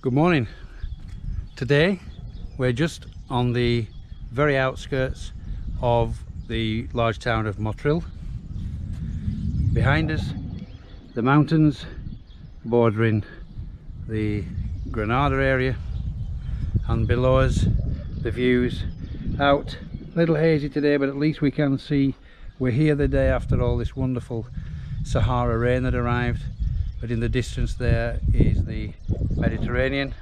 Good morning. Today we're just on the very outskirts of the large town of Motril. Behind us the mountains bordering the Granada area and below us the views out. A little hazy today but at least we can see we're here the day after all this wonderful Sahara rain that arrived but in the distance there is the Mediterranean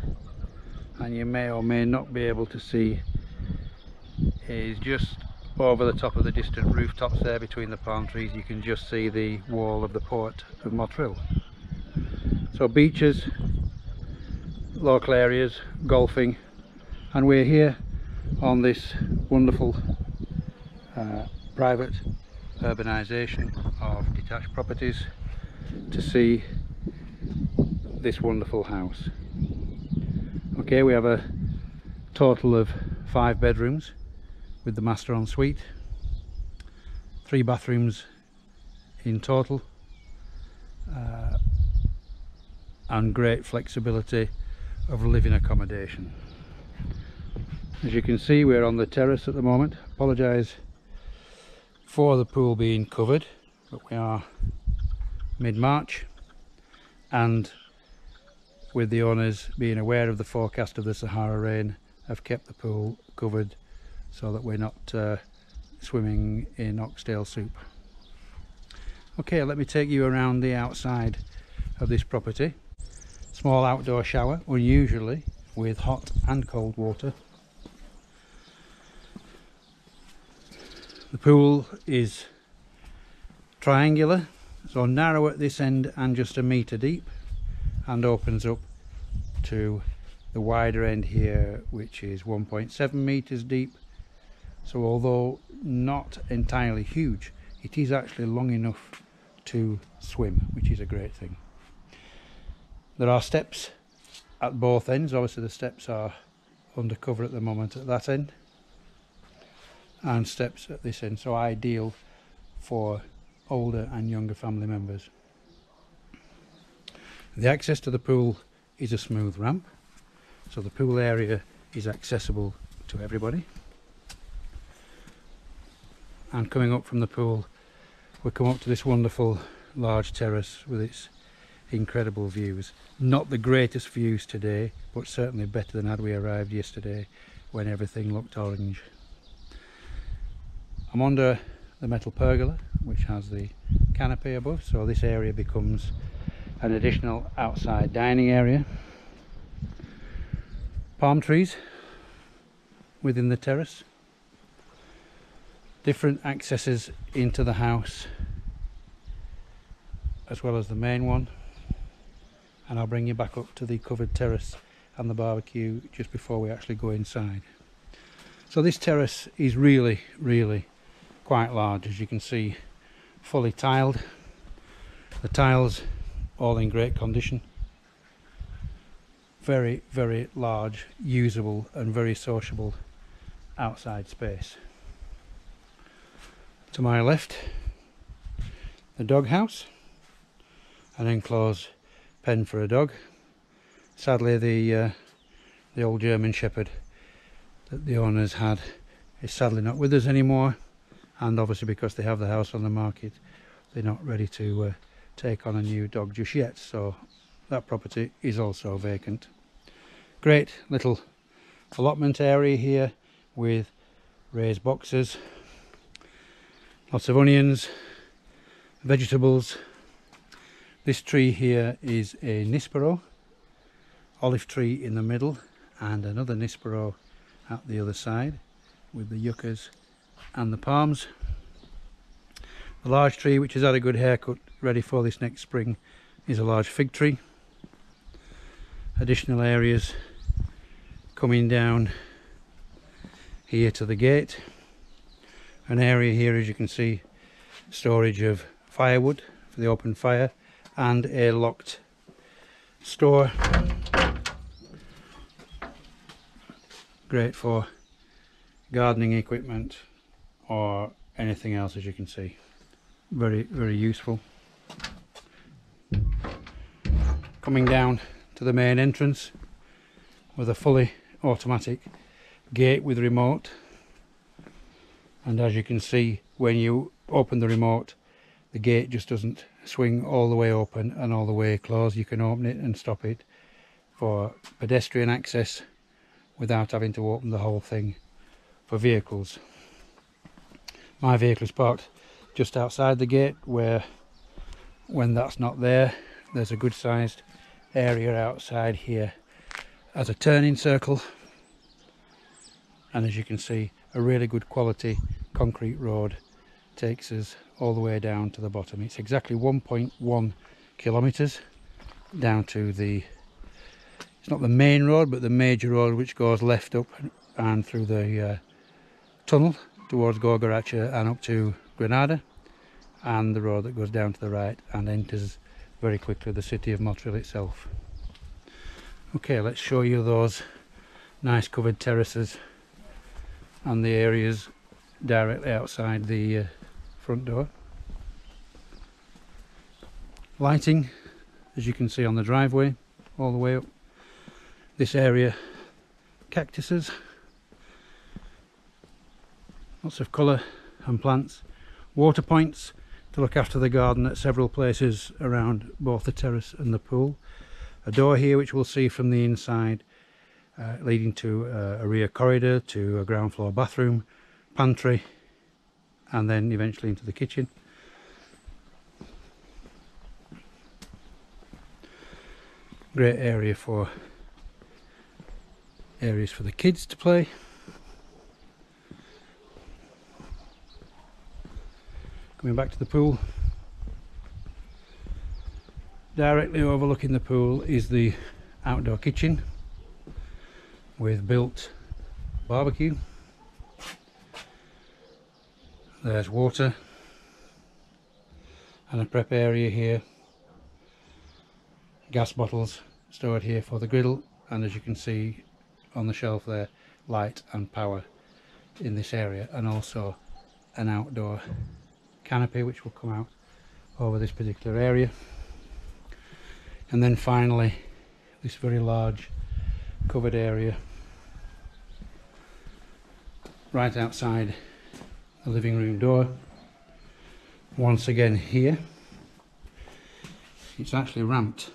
and you may or may not be able to see is just over the top of the distant rooftops there between the palm trees. You can just see the wall of the port of Motril. So beaches local areas golfing and we're here on this wonderful uh, private urbanisation of detached properties to see this wonderful house. Okay we have a total of five bedrooms with the master ensuite. Three bathrooms in total. Uh, and great flexibility of living accommodation. As you can see we're on the terrace at the moment. Apologize for the pool being covered but we are mid-March. And with the owners being aware of the forecast of the Sahara rain have kept the pool covered so that we're not uh, swimming in oxtail soup. Okay, let me take you around the outside of this property. Small outdoor shower, unusually with hot and cold water. The pool is triangular, so narrow at this end and just a metre deep and opens up to the wider end here which is 1.7 meters deep. So although not entirely huge it is actually long enough to swim which is a great thing. There are steps at both ends. Obviously the steps are undercover at the moment at that end and steps at this end. So ideal for older and younger family members. The access to the pool is a smooth ramp so the pool area is accessible to everybody. And coming up from the pool we come up to this wonderful large terrace with its incredible views. Not the greatest views today but certainly better than had we arrived yesterday when everything looked orange. I'm under the metal pergola which has the canopy above so this area becomes an additional outside dining area. Palm trees within the terrace. Different accesses into the house as well as the main one. And I'll bring you back up to the covered terrace and the barbecue just before we actually go inside. So this terrace is really really quite large as you can see fully tiled. The tiles all in great condition. Very very large usable and very sociable outside space. To my left the dog house an enclosed pen for a dog. Sadly the uh, the old German Shepherd that the owners had is sadly not with us anymore and obviously because they have the house on the market they're not ready to uh, take on a new dog just yet so that property is also vacant. Great little allotment area here with raised boxes lots of onions vegetables. This tree here is a Nispero olive tree in the middle and another Nispero at the other side with the yuccas and the palms the large tree which has had a good haircut ready for this next spring is a large fig tree. Additional areas coming down here to the gate. An area here as you can see storage of firewood for the open fire and a locked store. Great for gardening equipment or anything else as you can see very very useful. Coming down to the main entrance with a fully automatic gate with remote. And as you can see when you open the remote the gate just doesn't swing all the way open and all the way closed. You can open it and stop it for pedestrian access without having to open the whole thing for vehicles. My vehicle is parked just outside the gate where when that's not there there's a good sized area outside here as a turning circle. And as you can see a really good quality concrete road takes us all the way down to the bottom. It's exactly 1.1 kilometers down to the it's not the main road but the major road which goes left up and through the uh, tunnel towards Gorgoracha and up to Granada and the road that goes down to the right and enters very quickly the city of Motril itself okay let's show you those nice covered terraces and the areas directly outside the uh, front door. Lighting, as you can see on the driveway, all the way up. This area, cactuses, lots of colour and plants. Water points to look after the garden at several places around both the terrace and the pool. A door here which we'll see from the inside uh, leading to uh, a rear corridor to a ground floor bathroom, pantry and then eventually into the kitchen. Great area for areas for the kids to play. Coming back to the pool. Directly overlooking the pool is the outdoor kitchen with built barbecue there's water and a prep area here gas bottles stored here for the griddle and as you can see on the shelf there light and power in this area and also an outdoor canopy which will come out over this particular area. And then finally this very large covered area right outside the living room door. Once again here it's actually ramped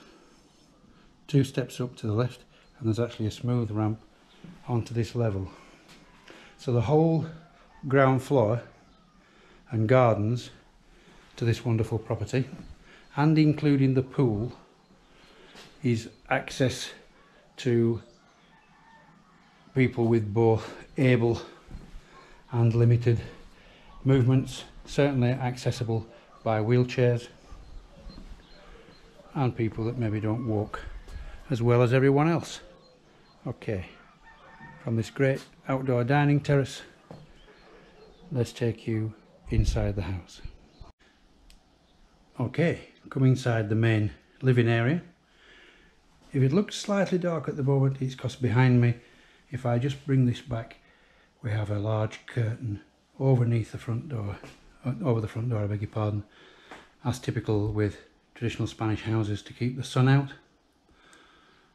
two steps up to the left and there's actually a smooth ramp onto this level. So the whole ground floor and gardens to this wonderful property and including the pool is access to people with both able and limited movements, certainly accessible by wheelchairs and people that maybe don't walk as well as everyone else. Okay, from this great outdoor dining terrace, let's take you inside the house. Okay, come inside the main living area. If it looks slightly dark at the moment, it's because behind me if I just bring this back we have a large curtain overneath the front door uh, over the front door I beg your pardon as typical with traditional Spanish houses to keep the sun out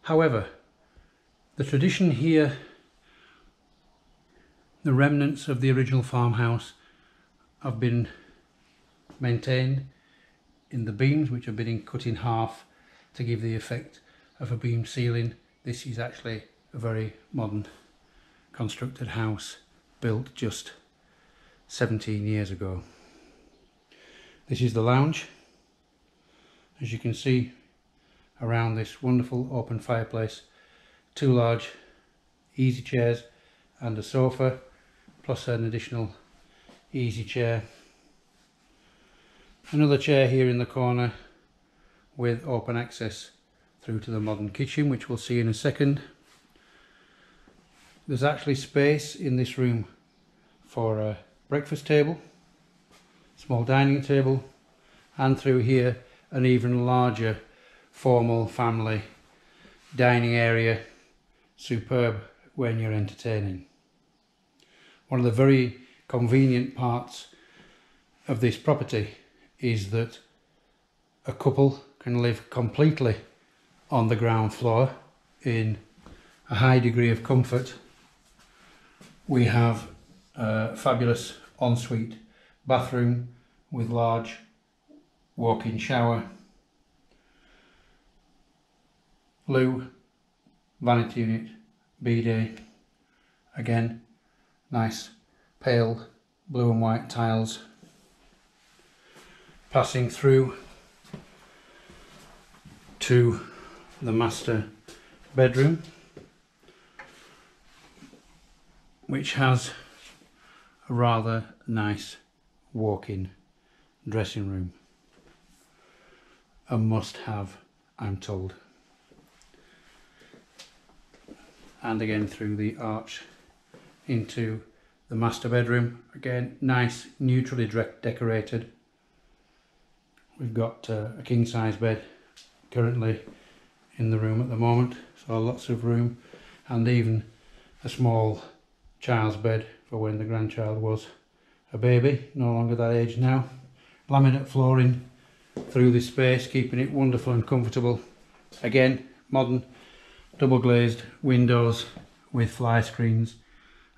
however the tradition here the remnants of the original farmhouse have been maintained in the beams which have been cut in half to give the effect of a beam ceiling this is actually a very modern constructed house built just 17 years ago. This is the lounge. As you can see around this wonderful open fireplace, two large easy chairs and a sofa plus an additional easy chair. Another chair here in the corner with open access through to the modern kitchen which we'll see in a second there's actually space in this room for a breakfast table, small dining table, and through here an even larger formal family dining area, superb when you're entertaining. One of the very convenient parts of this property is that a couple can live completely on the ground floor in a high degree of comfort. We have a fabulous ensuite bathroom with large walk-in shower, loo, vanity unit, bidet, again nice pale blue and white tiles passing through to the master bedroom which has a rather nice walk-in dressing room. A must have I'm told. And again through the arch into the master bedroom. Again nice neutrally decorated. We've got uh, a king size bed currently in the room at the moment so lots of room and even a small child's bed for when the grandchild was a baby no longer that age now. Laminate flooring through this space keeping it wonderful and comfortable. Again modern double glazed windows with fly screens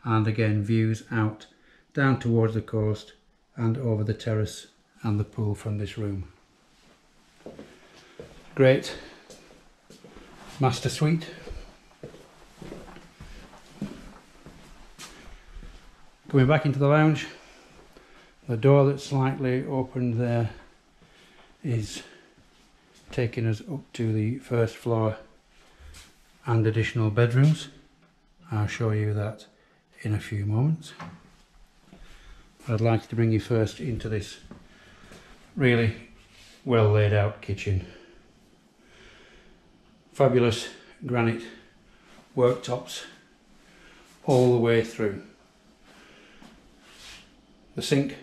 and again views out down towards the coast and over the terrace and the pool from this room. Great master suite. Coming back into the lounge, the door that's slightly opened there is taking us up to the first floor and additional bedrooms. I'll show you that in a few moments. But I'd like to bring you first into this really well laid out kitchen. Fabulous granite worktops all the way through. The sink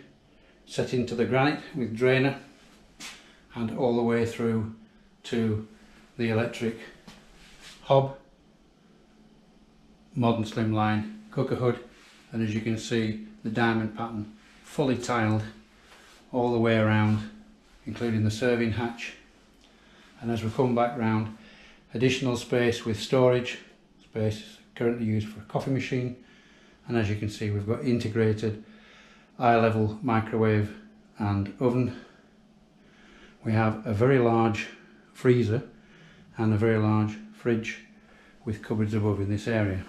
set into the granite with drainer and all the way through to the electric hob, modern slimline cooker hood and as you can see the diamond pattern fully tiled all the way around including the serving hatch. And as we come back round additional space with storage space currently used for a coffee machine. And as you can see we've got integrated eye level microwave and oven. We have a very large freezer and a very large fridge with cupboards above in this area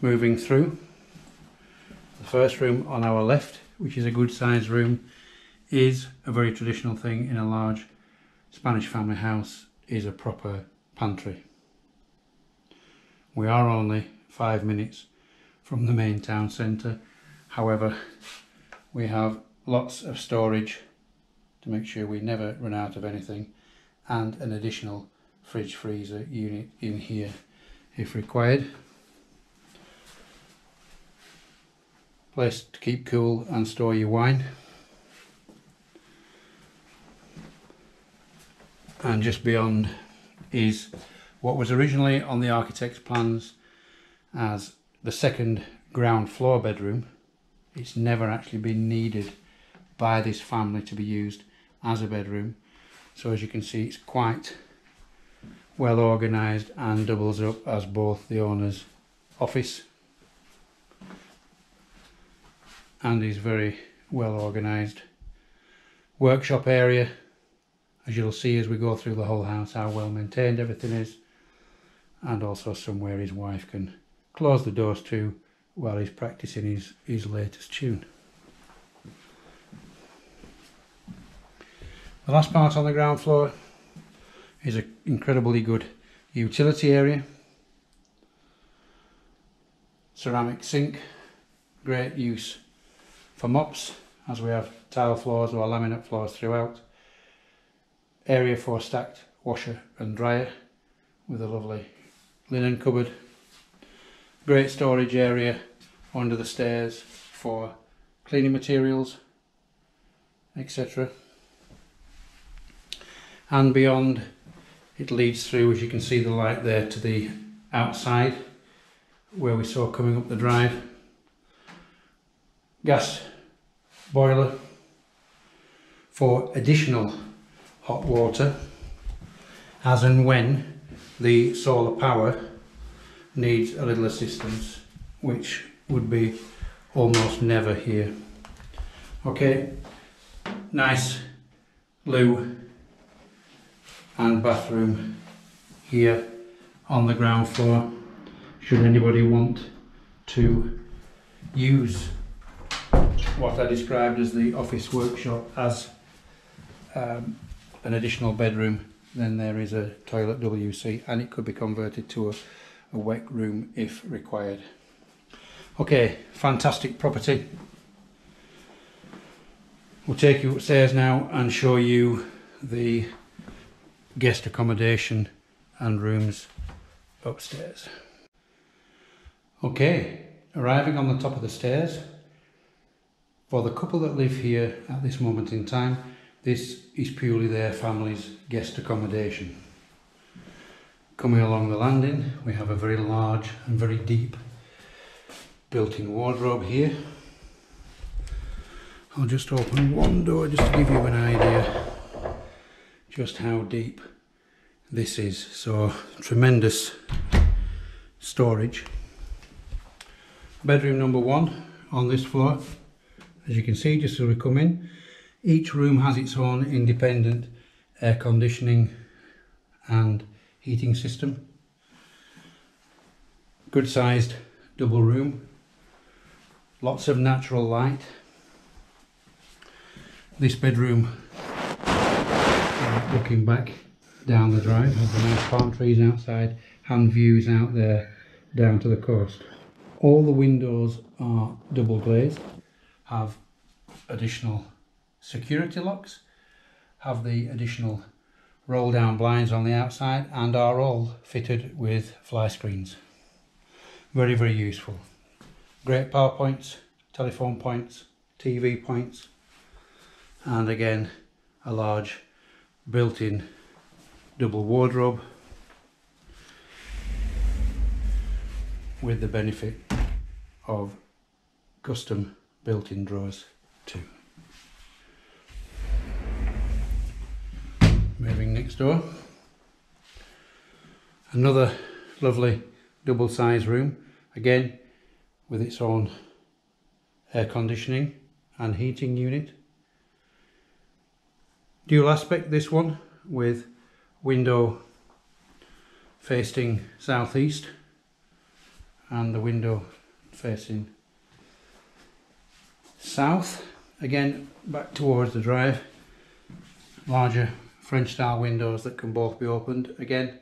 moving through. The first room on our left, which is a good sized room, is a very traditional thing in a large Spanish family house, is a proper pantry. We are only five minutes from the main town centre, however we have lots of storage to make sure we never run out of anything and an additional fridge freezer unit in here if required. Place to keep cool and store your wine. And just beyond is what was originally on the architect's plans as the second ground floor bedroom. It's never actually been needed by this family to be used as a bedroom. So as you can see, it's quite well organised and doubles up as both the owner's office and is very well organised. Workshop area, as you'll see as we go through the whole house, how well maintained everything is, and also somewhere his wife can close the doors to while he's practicing his, his latest tune. The last part on the ground floor is an incredibly good utility area. Ceramic sink, great use for mops, as we have tile floors or laminate floors throughout. Area for stacked washer and dryer with a lovely linen cupboard. Great storage area under the stairs for cleaning materials, etc. And beyond, it leads through, as you can see the light there, to the outside where we saw coming up the drive gas boiler for additional hot water as and when the solar power needs a little assistance, which would be almost never here. Okay, nice loo and bathroom here on the ground floor should anybody want to use what I described as the office workshop as um, an additional bedroom then there is a toilet WC and it could be converted to a, a wet room if required okay fantastic property we'll take you upstairs now and show you the guest accommodation and rooms upstairs. Okay, arriving on the top of the stairs. For the couple that live here at this moment in time, this is purely their family's guest accommodation. Coming along the landing, we have a very large and very deep built-in wardrobe here. I'll just open one door just to give you an idea just how deep this is. So tremendous storage. Bedroom number one on this floor. As you can see, just as we come in, each room has its own independent air conditioning and heating system. Good sized double room. Lots of natural light. This bedroom uh, looking back down the drive has the nice palm trees outside and views out there down to the coast. All the windows are double glazed, have additional security locks, have the additional roll down blinds on the outside and are all fitted with fly screens. Very, very useful. Great power points, telephone points, TV points, and again, a large built-in double wardrobe with the benefit of custom built-in drawers too. Moving next door. Another lovely double size room, again with its own air conditioning and heating unit dual aspect this one with window facing southeast and the window facing south again back towards the drive larger French style windows that can both be opened again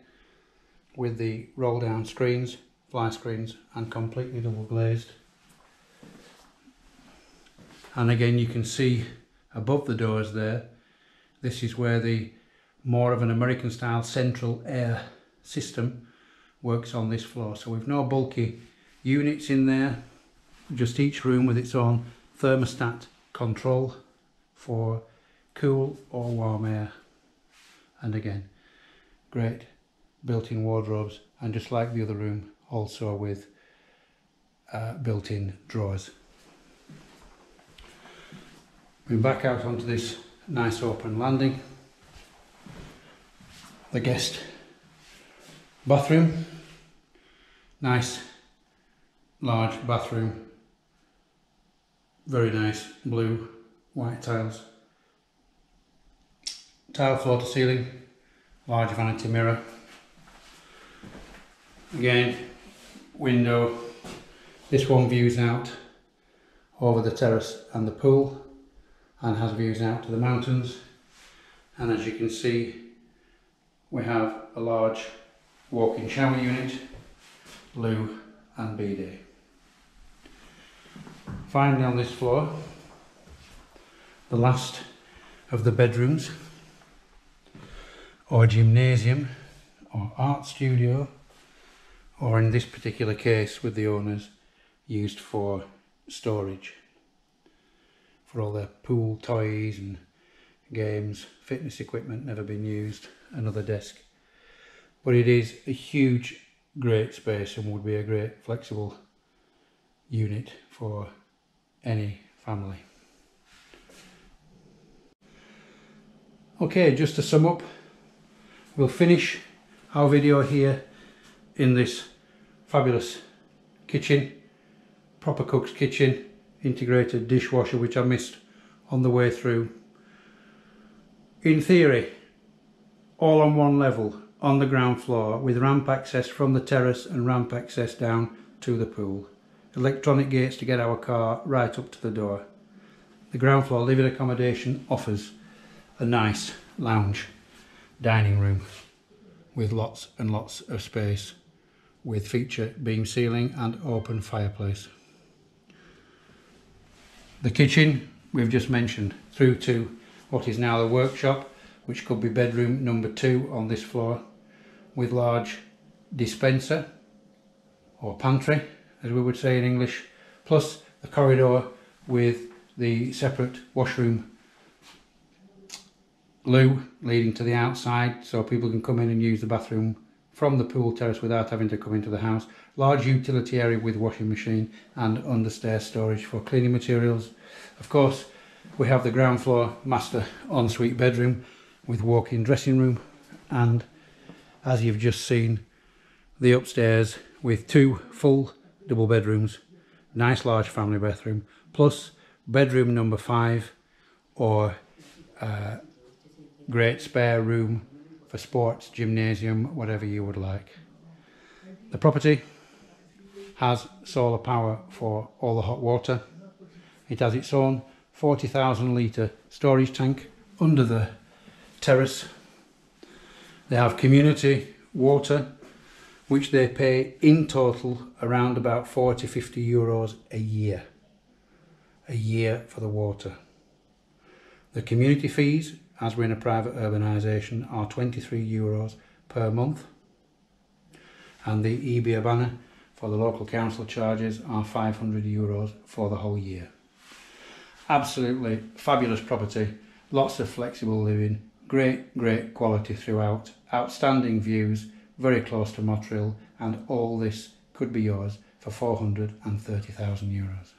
with the roll down screens fly screens and completely double glazed and again you can see above the doors there this is where the more of an American style central air system works on this floor. So we've no bulky units in there, just each room with its own thermostat control for cool or warm air. And again, great built-in wardrobes and just like the other room, also with uh, built-in drawers. We're back out onto this nice open landing. The guest bathroom, nice large bathroom, very nice blue white tiles. Tile floor to ceiling, large vanity mirror. Again, window. This one views out over the terrace and the pool and has views out to the mountains and as you can see we have a large walk-in shower unit, loo and bidet. Finally on this floor the last of the bedrooms or gymnasium or art studio or in this particular case with the owners used for storage for all their pool toys and games, fitness equipment never been used, another desk. But it is a huge, great space and would be a great flexible unit for any family. Okay, just to sum up, we'll finish our video here in this fabulous kitchen, proper cook's kitchen, integrated dishwasher which I missed on the way through. In theory, all on one level on the ground floor with ramp access from the terrace and ramp access down to the pool. Electronic gates to get our car right up to the door. The ground floor living accommodation offers a nice lounge dining room with lots and lots of space with feature beam ceiling and open fireplace. The kitchen we've just mentioned through to what is now the workshop which could be bedroom number two on this floor with large despensa or pantry as we would say in English plus the corridor with the separate washroom loo leading to the outside so people can come in and use the bathroom from the pool terrace without having to come into the house. Large utility area with washing machine and understairs storage for cleaning materials. Of course, we have the ground floor master ensuite bedroom with walk-in dressing room and as you've just seen the upstairs with two full double bedrooms nice large family bathroom plus bedroom number five or uh, great spare room for sports gymnasium whatever you would like the property has solar power for all the hot water it has its own 40,000 litre storage tank under the terrace. They have community water, which they pay in total around about 40 50 euros a year. A year for the water. The community fees, as we're in a private urbanisation, are 23 euros per month. And the EB banner for the local council charges are 500 euros for the whole year. Absolutely fabulous property, lots of flexible living, great, great quality throughout, outstanding views, very close to Motril, and all this could be yours for 430,000 euros.